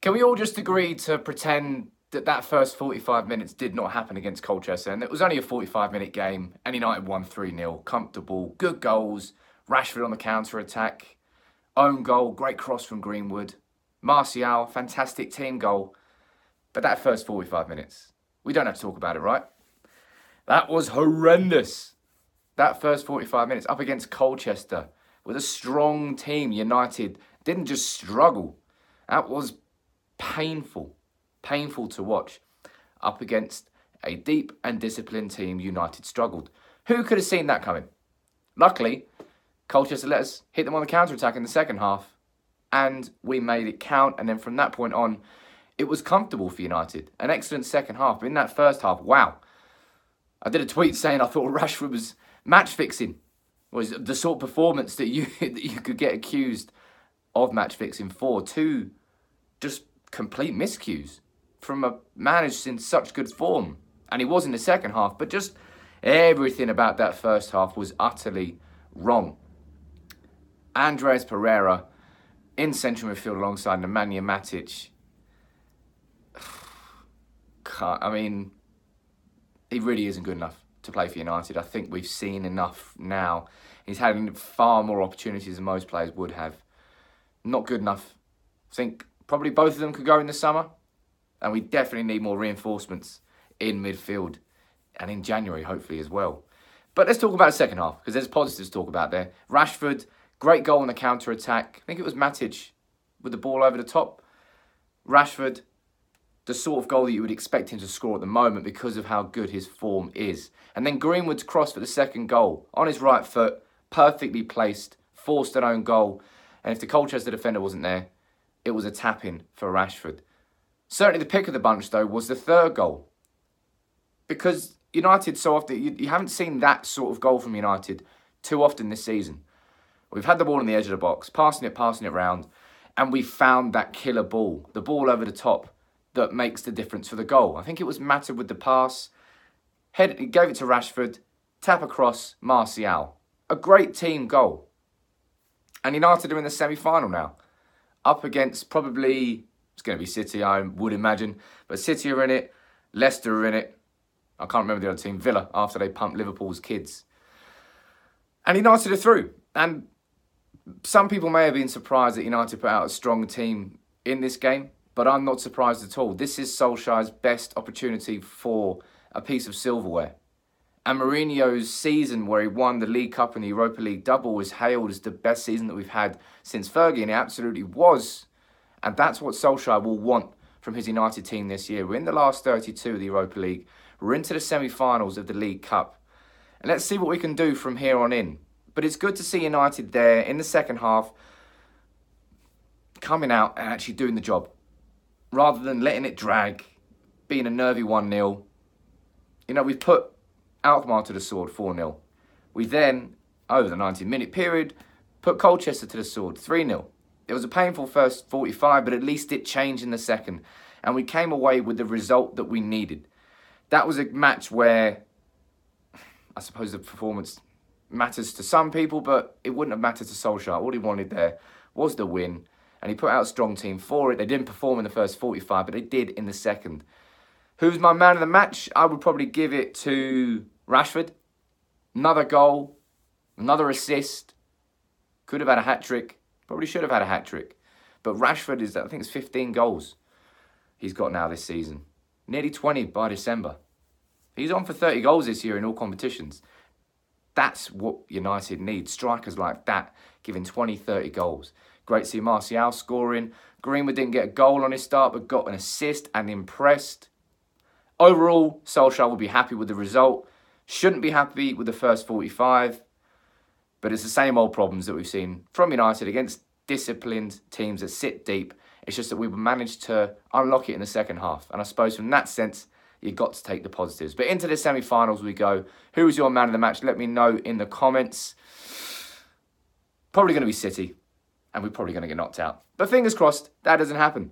Can we all just agree to pretend that that first 45 minutes did not happen against Colchester? And it was only a 45 minute game. And United won 3 0, comfortable, good goals, Rashford on the counter attack, own goal, great cross from Greenwood, Martial, fantastic team goal. But that first 45 minutes, we don't have to talk about it, right? That was horrendous. That first 45 minutes up against Colchester with a strong team, United didn't just struggle. That was painful, painful to watch. Up against a deep and disciplined team, United struggled. Who could have seen that coming? Luckily, Colchester let us hit them on the counter attack in the second half, and we made it count. And then from that point on, it was comfortable for United. An excellent second half. But in that first half, wow. I did a tweet saying I thought Rashford was match fixing. Was the sort of performance that you that you could get accused of match fixing for. Two just complete miscues from a manager in such good form. And he was in the second half, but just everything about that first half was utterly wrong. Andreas Pereira in central midfield alongside Nemanja Matic. I mean, he really isn't good enough to play for United. I think we've seen enough now. He's had far more opportunities than most players would have. Not good enough. I think Probably both of them could go in the summer. And we definitely need more reinforcements in midfield and in January, hopefully, as well. But let's talk about the second half because there's positives to talk about there. Rashford, great goal on the counter attack. I think it was Matic with the ball over the top. Rashford, the sort of goal that you would expect him to score at the moment because of how good his form is. And then Greenwood's cross for the second goal on his right foot, perfectly placed, forced an own goal. And if the Colchester defender wasn't there, it was a tap in for Rashford. Certainly, the pick of the bunch, though, was the third goal. Because United, so often, you, you haven't seen that sort of goal from United too often this season. We've had the ball on the edge of the box, passing it, passing it round, and we found that killer ball, the ball over the top that makes the difference for the goal. I think it was Mata with the pass, head, gave it to Rashford, tap across Martial. A great team goal. And United are in the semi final now up against probably it's going to be City, I would imagine, but City are in it, Leicester are in it. I can't remember the other team, Villa, after they pumped Liverpool's kids. And United are through. And some people may have been surprised that United put out a strong team in this game, but I'm not surprised at all. This is Solskjaer's best opportunity for a piece of silverware. And Mourinho's season, where he won the League Cup and the Europa League double, was hailed as the best season that we've had since Fergie, and it absolutely was. And that's what Solskjaer will want from his United team this year. We're in the last 32 of the Europa League. We're into the semi finals of the League Cup. And let's see what we can do from here on in. But it's good to see United there in the second half coming out and actually doing the job rather than letting it drag, being a nervy 1 0. You know, we've put Alkmaar to the sword 4 0. We then, over the 90 minute period, put Colchester to the sword 3 0. It was a painful first 45, but at least it changed in the second. And we came away with the result that we needed. That was a match where I suppose the performance matters to some people, but it wouldn't have mattered to Solskjaer. All he wanted there was the win, and he put out a strong team for it. They didn't perform in the first 45, but they did in the second. Who's my man of the match? I would probably give it to Rashford. Another goal, another assist. Could have had a hat trick. Probably should have had a hat trick. But Rashford is, I think it's 15 goals he's got now this season. Nearly 20 by December. He's on for 30 goals this year in all competitions. That's what United need. Strikers like that giving 20, 30 goals. Great to see Martial scoring. Greenwood didn't get a goal on his start, but got an assist and impressed. Overall, Solskjaer will be happy with the result. Shouldn't be happy with the first 45. But it's the same old problems that we've seen from United against disciplined teams that sit deep. It's just that we've managed to unlock it in the second half. And I suppose from that sense, you've got to take the positives. But into the semi finals we go. Who was your man of the match? Let me know in the comments. Probably going to be City. And we're probably going to get knocked out. But fingers crossed, that doesn't happen.